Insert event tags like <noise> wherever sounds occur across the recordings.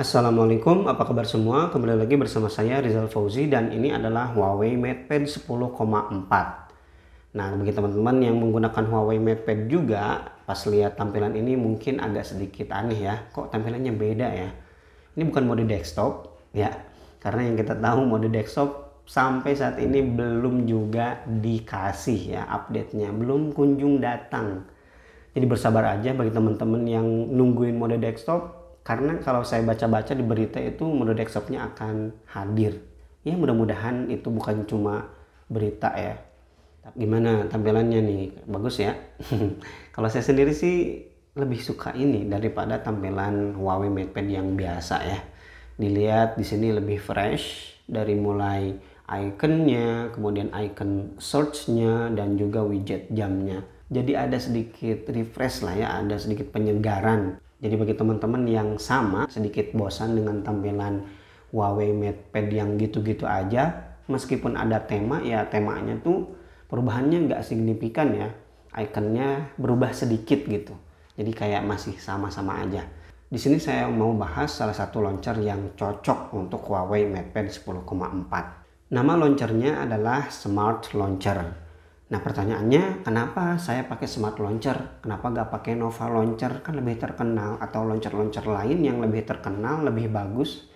Assalamualaikum, apa kabar semua? Kembali lagi bersama saya Rizal Fauzi dan ini adalah Huawei MatePad 10,4. Nah, bagi teman-teman yang menggunakan Huawei MatePad juga, pas lihat tampilan ini mungkin agak sedikit aneh ya. Kok tampilannya beda ya? Ini bukan mode desktop ya, karena yang kita tahu mode desktop sampai saat ini belum juga dikasih ya update-nya, belum kunjung datang. Jadi bersabar aja bagi teman-teman yang nungguin mode desktop karena kalau saya baca-baca di berita itu mode desktopnya akan hadir. Ya mudah-mudahan itu bukan cuma berita ya. Gimana tampilannya nih? Bagus ya. <laughs> Kalau saya sendiri sih lebih suka ini daripada tampilan Huawei MatePad yang biasa ya. Dilihat di sini lebih fresh dari mulai ikonnya kemudian icon searchnya dan juga widget jamnya. Jadi ada sedikit refresh lah ya ada sedikit penyegaran jadi bagi teman-teman yang sama sedikit bosan dengan tampilan Huawei MatePad yang gitu-gitu aja, meskipun ada tema ya temanya tuh perubahannya nggak signifikan ya, ikonnya berubah sedikit gitu. Jadi kayak masih sama-sama aja. Di sini saya mau bahas salah satu launcher yang cocok untuk Huawei MatePad 10,4. Nama launchernya adalah Smart Launcher. Nah pertanyaannya kenapa saya pakai Smart Launcher? Kenapa gak pakai Nova Launcher? Kan lebih terkenal atau launcher-launcher lain yang lebih terkenal, lebih bagus?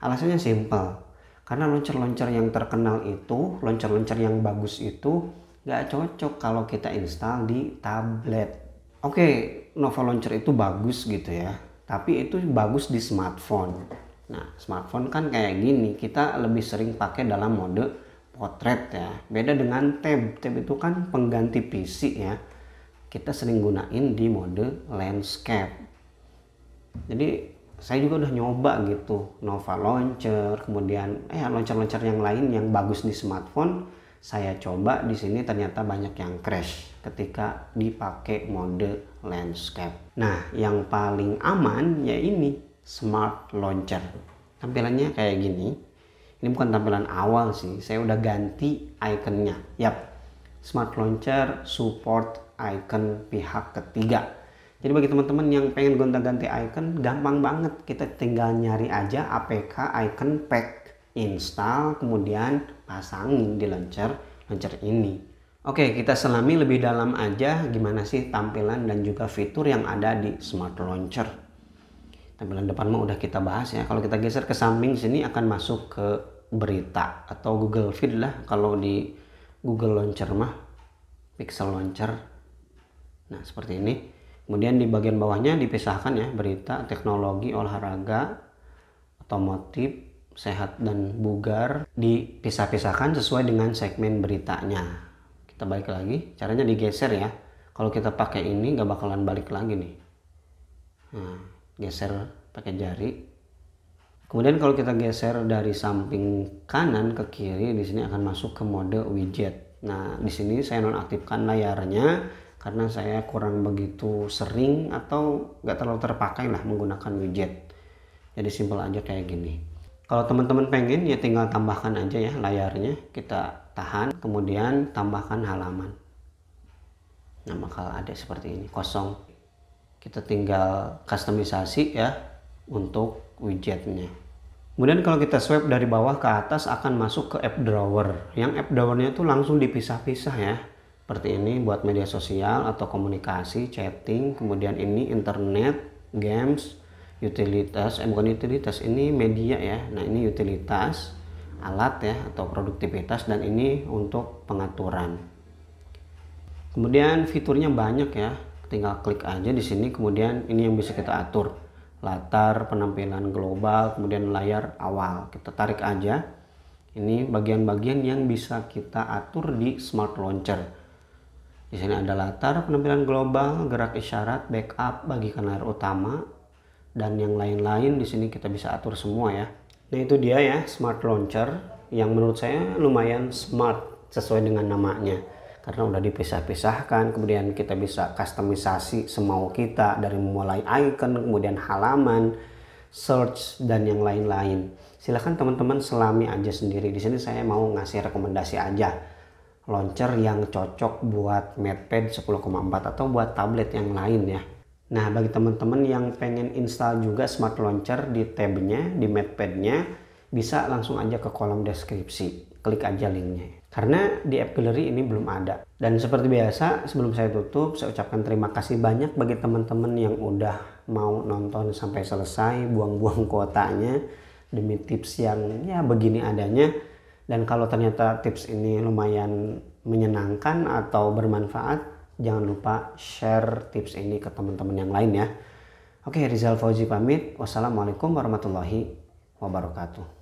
Alasannya simple. Karena launcher-launcher yang terkenal itu, launcher-launcher yang bagus itu gak cocok kalau kita install di tablet. Oke, Nova Launcher itu bagus gitu ya. Tapi itu bagus di smartphone. Nah, smartphone kan kayak gini, kita lebih sering pakai dalam mode potret ya. Beda dengan tab. Tab itu kan pengganti PC ya. Kita sering gunain di mode landscape. Jadi saya juga udah nyoba gitu. Nova Launcher kemudian eh launcher-launcher yang lain yang bagus di smartphone saya coba di sini ternyata banyak yang crash ketika dipakai mode landscape. Nah yang paling aman ya ini smart launcher. Tampilannya kayak gini ini bukan tampilan awal sih saya udah ganti ikonnya. Yap smart launcher support icon pihak ketiga. Jadi bagi teman-teman yang pengen gonta-ganti icon gampang banget. Kita tinggal nyari aja apk icon pack install kemudian pasangin di launcher launcher ini. Oke, kita selami lebih dalam aja gimana sih tampilan dan juga fitur yang ada di Smart Launcher. Tampilan depan mah udah kita bahas ya. Kalau kita geser ke samping sini akan masuk ke berita atau Google Feed lah. Kalau di Google Launcher mah Pixel Launcher. Nah seperti ini. Kemudian di bagian bawahnya dipisahkan ya berita teknologi olahraga otomotif sehat dan bugar. Dipisah-pisahkan sesuai dengan segmen beritanya. Kita balik lagi. Caranya digeser ya. Kalau kita pakai ini gak bakalan balik lagi nih. Nah, geser pakai jari Kemudian kalau kita geser dari samping kanan ke kiri, di sini akan masuk ke mode widget. Nah, di sini saya nonaktifkan layarnya karena saya kurang begitu sering atau nggak terlalu terpakai lah menggunakan widget. Jadi simpel aja kayak gini. Kalau teman-teman pengen ya tinggal tambahkan aja ya layarnya. Kita tahan, kemudian tambahkan halaman. Nah, bakal ada seperti ini, kosong. Kita tinggal customisasi ya untuk widgetnya. Kemudian kalau kita swipe dari bawah ke atas akan masuk ke app drawer. Yang app drawernya itu langsung dipisah-pisah ya. Seperti ini buat media sosial atau komunikasi, chatting, kemudian ini internet, games, utilitas, eh bukan utilitas, ini media ya. Nah ini utilitas, alat ya atau produktivitas dan ini untuk pengaturan. Kemudian fiturnya banyak ya, tinggal klik aja di sini kemudian ini yang bisa kita atur. Latar penampilan global kemudian layar awal. Kita tarik aja. Ini bagian-bagian yang bisa kita atur di smart launcher. Di sini ada latar penampilan global gerak isyarat backup bagikan layar utama dan yang lain-lain di sini kita bisa atur semua ya. Nah itu dia ya smart launcher yang menurut saya lumayan smart sesuai dengan namanya karena udah dipisah-pisahkan kemudian kita bisa customisasi semau kita dari mulai icon kemudian halaman search dan yang lain-lain. Silahkan teman-teman selami aja sendiri. Di sini saya mau ngasih rekomendasi aja. Launcher yang cocok buat MatePad 10,4 atau buat tablet yang lain ya. Nah, bagi teman-teman yang pengen install juga Smart Launcher di tabnya, di MatePad-nya, bisa langsung aja ke kolom deskripsi. Klik aja linknya. Karena di App Gallery ini belum ada. Dan seperti biasa, sebelum saya tutup, saya ucapkan terima kasih banyak bagi teman-teman yang udah mau nonton sampai selesai, buang-buang kuotanya demi tips yang ya begini adanya. Dan kalau ternyata tips ini lumayan menyenangkan atau bermanfaat, jangan lupa share tips ini ke teman-teman yang lain ya. Oke, Rizal Fauzi pamit. Wassalamualaikum warahmatullahi wabarakatuh.